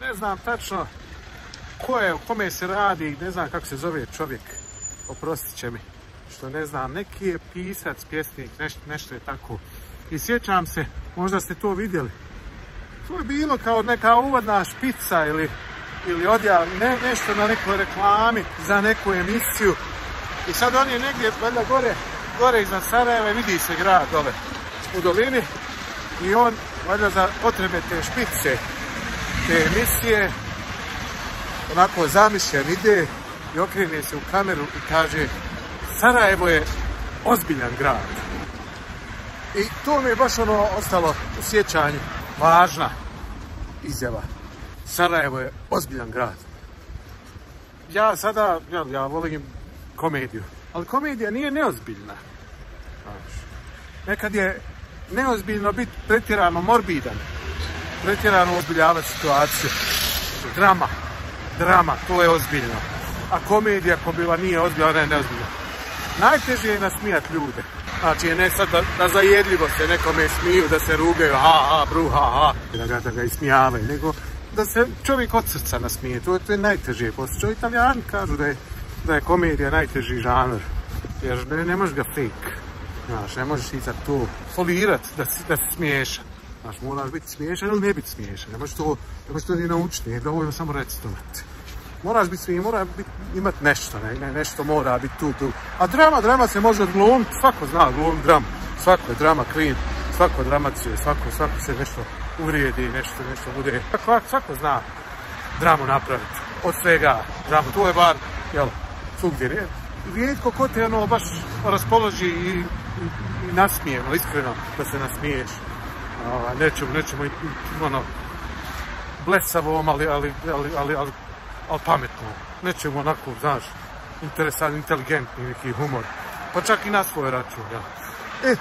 ne znam tačno ko je, o kome se radi, ne znam kako se zove čovjek, oprostit će mi, što ne znam, neki je pisac, pjesnik, nešto, nešto je tako. I sjećam se, možda ste to vidjeli, to je bilo kao neka uvodna špica ili, ili odjav, ne, nešto na nekoj reklami za neku emisiju. I sad on je negdje, valjda gore, gore iznad Sarajeva, vidi se grad dole u dolini i on, valjda za potrebe te špice, te emisije, onako zamišljen ide i okrene se u kameru i kaže Sarajevo je ozbiljan grad. I to mi je baš ono ostalo u sjećanju. Važna izjava. Sarajevo je ozbiljan grad. Ja sada, ja, ja volim komediju. Ali komedija nije neozbiljna. Nekad je neozbiljno biti pretjerano morbidan. Pretjerano ozbiljavati situaciju. Drama. Drama, to je ozbiljno. A komedija ko bila nije ozbiljna, ona je neozbiljna. Najteže je nasmijat ljude. Znači, ne sad da, da zajedljivo se nekome smiju, da se rugaju, ha, ha, bru, ha, ha, da ga, da ga ismijavaju, nego da se čovjek od srca nasmije. To, je- to je najteže. Poslije italijani kažu da je, da je komedija najteži žanr. Jer ne, ne možeš ga fake. Znaš, ne možeš ti to folirat da si, da si smiješan. Znaš, moraš biti smiješan ili ne biti smiješan. Ne možeš to, ne ni naučiti, nije dovoljno samo recitovati. Moraš biti smijen, mora biti, nešto, ne, ne, nešto mora biti tu, tu. A drama, drama se može odglumiti, svako zna glumiti dramu. Svako je drama queen, svako dramatuje, svako, svako se nešto uvrijedi, nešto, nešto bude. Svako, svako zna dramu napraviti. Od svega dramu. To je bar, jel, svugdje. Ne? Rijetko ko te ono baš raspoloži i, i, i nasmije, no, iskreno da se nasmiješ. Ovaj, nećemo, nećemo, ono, blesavom, ali, ali, ali, ali, pametno. Nećemo onako, znaš, interesant, inteligentni neki humor. Pa čak i na svoj račun, ja. E,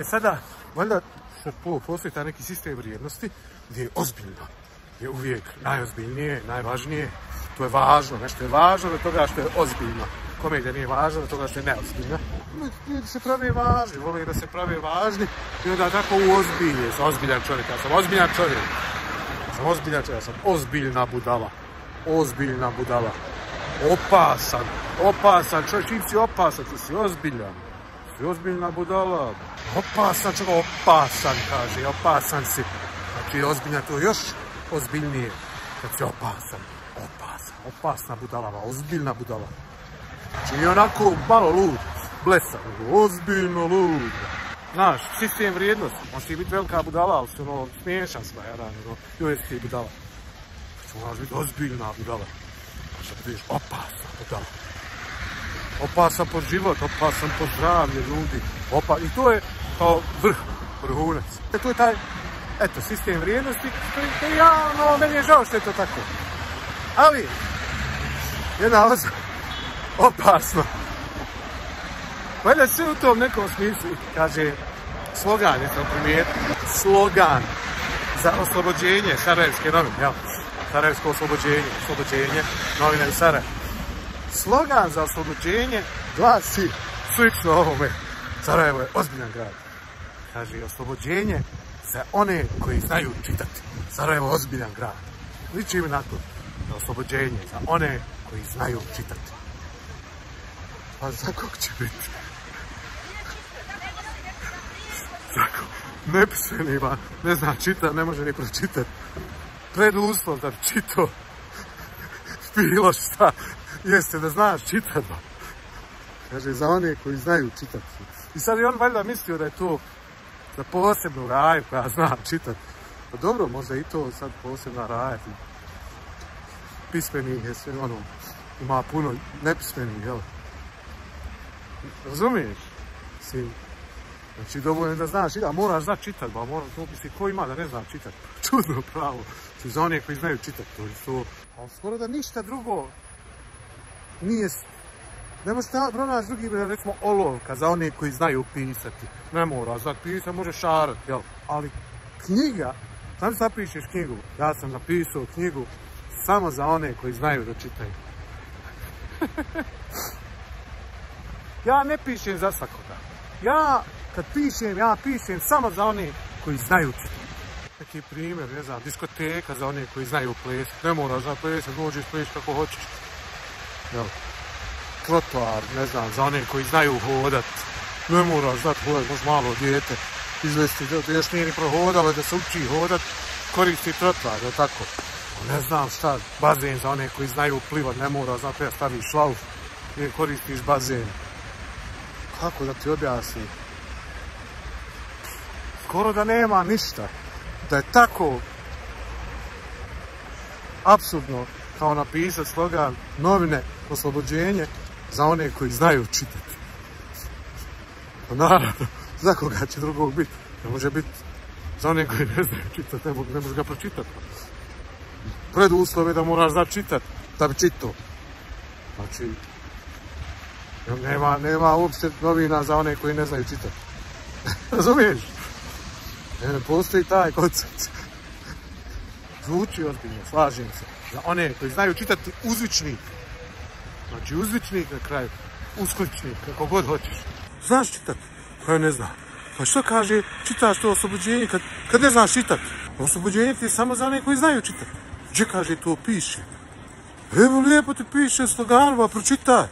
e sada, valjda sad po- postoji taj neki sistem vrijednosti gdje je ozbiljno, je uvijek najozbiljnije, najvažnije. To je važno, nešto je važno od toga što je ozbiljno. Komedija nije važna od toga što je neozbiljna. Ljudi se prave važni, vole da se prave važni i onda tako uozbilje. Sam ozbiljan čovjek, ja sam ozbiljan čovjek. Sam ozbiljan čovjek, ja sam ozbiljna budala. Ozbiljna budala. Opasan, opasan, čovjek, čim si opasan, ti si ozbiljan. Si ozbiljna budala. Opasan, čovjek, opasan, kaže, opasan si. Znači, ozbiljan, to još ozbiljnije. Kad si opasan, opasan, opasna budalava, ozbiljna budala. Znači, onako malo lud, blesav, nego ozbiljno lud. Znaš, sistem vrijednosti, možeš ti biti velika budala, ali si ono smiješan sva, ja nego, joj jesi budala. Znači, moraš biti ozbiljna budala. Znači, da budeš opasna budala. Opasan po život, opasan po zdravlje ljudi. Opa, I to je kao vrh, vrhunac. E, to je taj, eto, sistem vrijednosti, koji ja, ono, meni je žao što je to tako. Ali, jedna osoba, opasno. Valjda sve u tom nekom smislu, kaže, slogan je to primijetio, slogan za oslobođenje Sarajevske novine, jel? Sarajevsko oslobođenje, oslobođenje novine u Sarajevu. Slogan za oslobođenje glasi slično ovome. Sarajevo je ozbiljan grad. Kaže, oslobođenje za one koji znaju čitati. Sarajevo je ozbiljan grad. Liči mi na to. Za oslobođenje za one koji znaju čitati. Pa za kog će biti? Tako, nepisanima, ne zna čita, ne može ni pročitati. Preduslov da bi čito bilo šta, jeste da znaš čitat. Kaže, za one koji znaju čitati. I sad je on valjda mislio da je to za posebnu raju koja zna čitat. Pa dobro, možda i to sad posebna raja. Pismenih je sve ono, ima puno nepismenih, jel? Razumiješ? Znači, dovoljno da znaš, a moraš znati čitat, ba, moraš, misli, ko ima da ne zna čitat? Čudno pravo. Znači, za one koji znaju čitat, to je to. A skoro da ništa drugo nije, ne možeš ta pronaći drugi, recimo, olovka za one koji znaju pisati. Ne mora znati pisati, može šarat, jel? Ali knjiga, sam sad pišeš knjigu, ja sam napisao knjigu samo za one koji znaju da čitaju. Ja ne pišem za svakoga. Ja, kad pišem, ja pišem samo za one koji znaju čitati. ti primjer, ne znam, diskoteka za one koji znaju ples. Ne moraš znati ples, dođeš ples kako hoćeš. Trotoar, ne znam, za one koji znaju hodat. Ne moraš znati hodat, možeš malo dijete izvesti, da još nije ni prohodalo da se uči hodat, koristi trotoar, jel tako? Ne znam šta, bazen za one koji znaju plivat, ne mora znati da staviš šlauf i koristiš bazen. Kako da ti objasnim? Skoro da nema ništa. Da je tako apsurdno kao napisat slogan novine oslobođenje za one koji znaju čitati. Pa naravno, za koga će drugog biti? Ne može biti za one koji ne znaju čitati, ne, ne može ga pročitati. Preduslov je da moraš znati čitati, da bi čitao. Znači, nema, nema uopšte novina za one koji ne znaju čitati. Razumiješ? Ne, postoji taj koncept. Zvuči ozbiljno, slažem se. Za one koji znaju čitati uzvičnik. Znači uzvičnik na kraju. Uskličnik, kako god hoćeš. Znaš čitati? Pa ne znam. Pa što kaže, čitaš to oslobođenje kad, kad ne znaš čitati? Oslobođenje ti je samo za one koji znaju čitati. Gdje kaže to piše? Evo lijepo ti piše sloganova, pročitaj.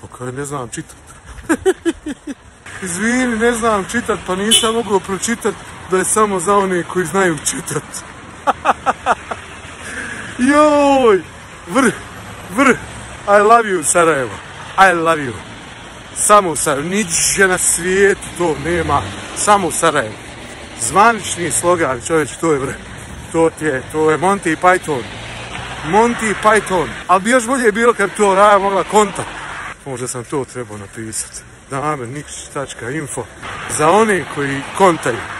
Pa kaj ne znam čitati. Izvini, ne znam čitat, pa nisam mogao pročitat da je samo za one koji znaju čitat. Joj, vrh, vrh, I love you Sarajevo, I love you. Samo Sarajevo, niđe na svijetu to nema, samo Sarajevo. Zvanični slogan, čovječ, to je vrh. To je, to je Monty Python. Monty Python. Ali bi još bolje bilo kad to Raja mogla konta. Možda sam to trebao napisati. Damer, info za one koji kontaju.